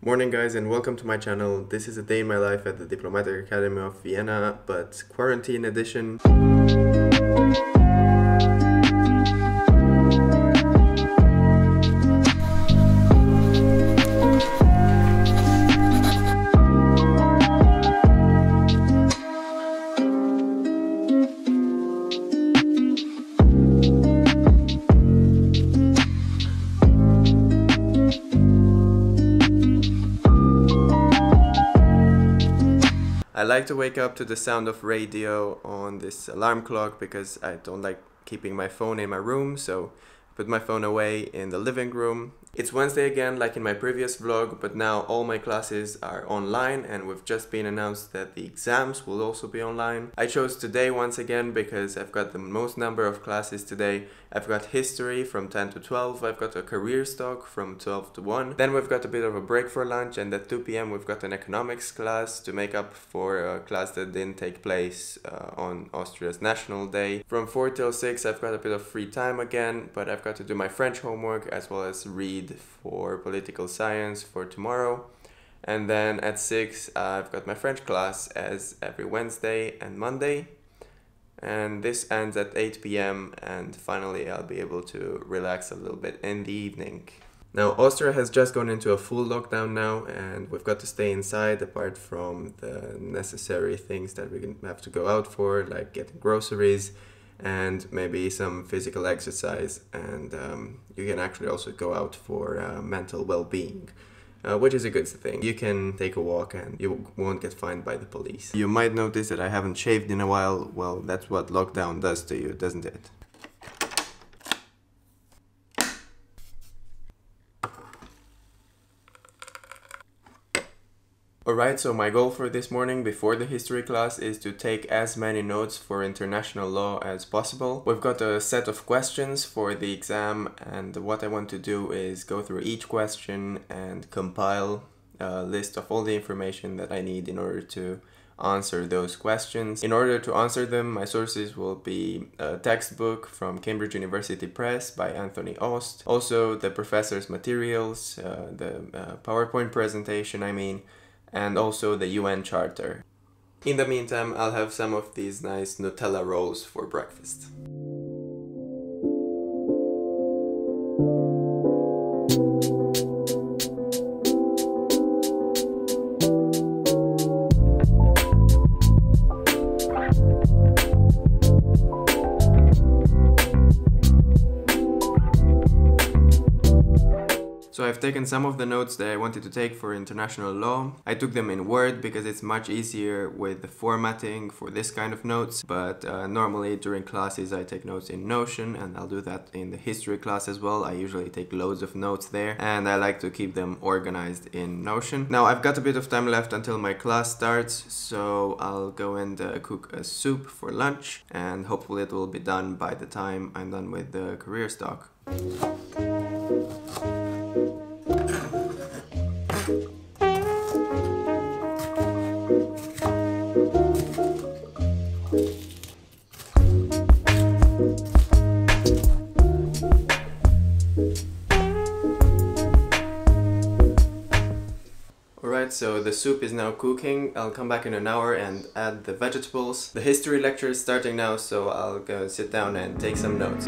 Morning guys and welcome to my channel. This is a day in my life at the Diplomatic Academy of Vienna, but quarantine edition. Like to wake up to the sound of radio on this alarm clock because I don't like keeping my phone in my room, so I put my phone away in the living room it's Wednesday again, like in my previous vlog, but now all my classes are online and we've just been announced that the exams will also be online. I chose today once again because I've got the most number of classes today. I've got history from 10 to 12, I've got a career stock from 12 to 1. Then we've got a bit of a break for lunch and at 2 p.m. we've got an economics class to make up for a class that didn't take place uh, on Austria's National Day. From 4 till 6 I've got a bit of free time again, but I've got to do my French homework as well as read for political science for tomorrow. And then at 6, I've got my French class as every Wednesday and Monday. And this ends at 8 p.m. and finally I'll be able to relax a little bit in the evening. Now, Austria has just gone into a full lockdown now, and we've got to stay inside apart from the necessary things that we have to go out for, like getting groceries and maybe some physical exercise and um, you can actually also go out for uh, mental well-being uh, which is a good thing. You can take a walk and you won't get fined by the police. You might notice that I haven't shaved in a while. Well, that's what lockdown does to you, doesn't it? Alright, so my goal for this morning before the history class is to take as many notes for international law as possible. We've got a set of questions for the exam and what I want to do is go through each question and compile a list of all the information that I need in order to answer those questions. In order to answer them, my sources will be a textbook from Cambridge University Press by Anthony Aust, also the professor's materials, uh, the uh, PowerPoint presentation I mean, and also the UN Charter. In the meantime, I'll have some of these nice Nutella rolls for breakfast. So I've taken some of the notes that I wanted to take for international law. I took them in Word because it's much easier with the formatting for this kind of notes. But uh, normally during classes I take notes in Notion and I'll do that in the history class as well. I usually take loads of notes there and I like to keep them organized in Notion. Now I've got a bit of time left until my class starts so I'll go and uh, cook a soup for lunch and hopefully it will be done by the time I'm done with the career stock. Alright, so the soup is now cooking. I'll come back in an hour and add the vegetables. The history lecture is starting now, so I'll go sit down and take some notes.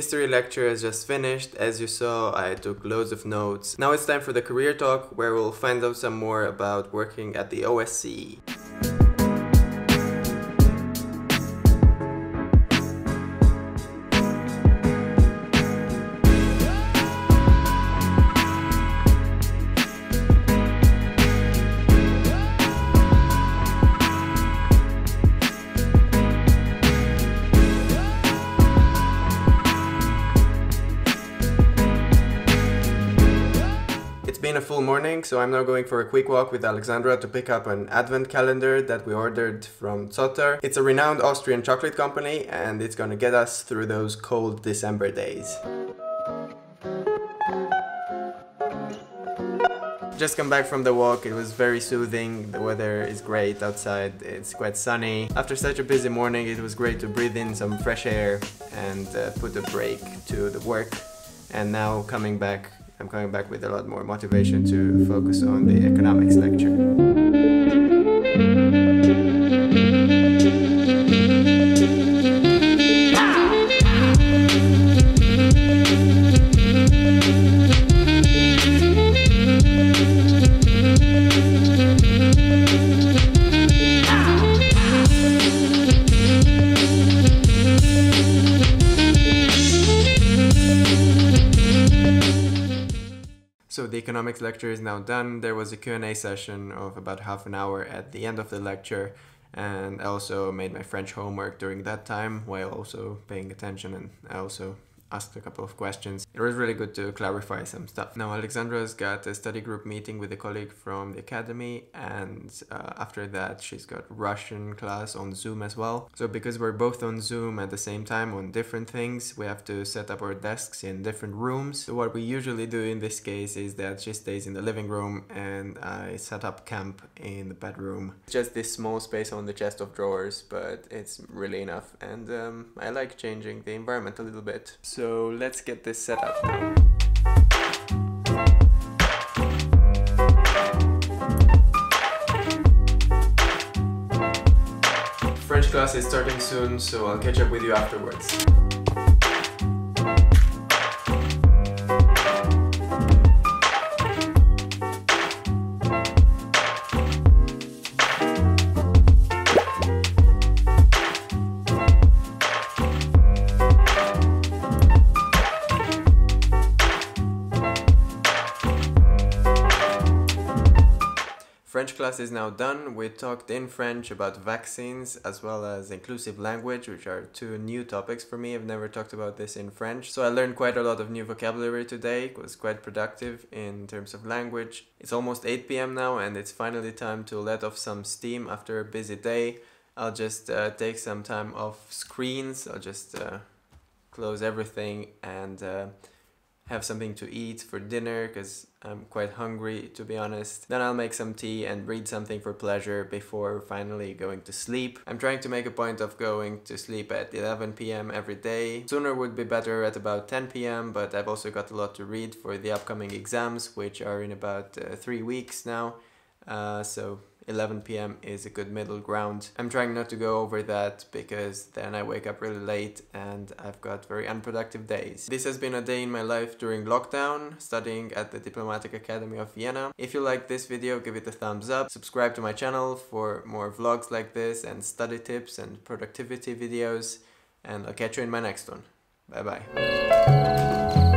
History lecture has just finished. As you saw, I took loads of notes. Now it's time for the career talk where we'll find out some more about working at the OSCE. Morning, so I'm now going for a quick walk with Alexandra to pick up an advent calendar that we ordered from Zotter. It's a renowned Austrian chocolate company and it's gonna get us through those cold December days. Just come back from the walk, it was very soothing, the weather is great outside, it's quite sunny. After such a busy morning it was great to breathe in some fresh air and uh, put a break to the work. And now coming back, I'm coming back with a lot more motivation to focus on the economics lecture. So the economics lecture is now done. There was a Q&A session of about half an hour at the end of the lecture and I also made my French homework during that time while also paying attention and I also asked a couple of questions. It was really good to clarify some stuff. Now Alexandra's got a study group meeting with a colleague from the academy and uh, after that she's got Russian class on Zoom as well. So because we're both on Zoom at the same time on different things, we have to set up our desks in different rooms. So what we usually do in this case is that she stays in the living room and I set up camp in the bedroom. Just this small space on the chest of drawers, but it's really enough and um, I like changing the environment a little bit. So so let's get this set up now. French class is starting soon, so I'll catch up with you afterwards. Class is now done. We talked in French about vaccines as well as inclusive language, which are two new topics for me. I've never talked about this in French. So I learned quite a lot of new vocabulary today. It was quite productive in terms of language. It's almost 8 p.m. now and it's finally time to let off some steam after a busy day. I'll just uh, take some time off screens. I'll just uh, close everything and uh, have something to eat for dinner because I'm quite hungry to be honest. Then I'll make some tea and read something for pleasure before finally going to sleep. I'm trying to make a point of going to sleep at 11 p.m. every day. Sooner would be better at about 10 p.m. but I've also got a lot to read for the upcoming exams which are in about uh, three weeks now. Uh, so 11 p.m. is a good middle ground. I'm trying not to go over that because then I wake up really late and I've got very unproductive days. This has been a day in my life during lockdown, studying at the Diplomatic Academy of Vienna. If you like this video, give it a thumbs up. Subscribe to my channel for more vlogs like this and study tips and productivity videos. And I'll catch you in my next one. Bye bye.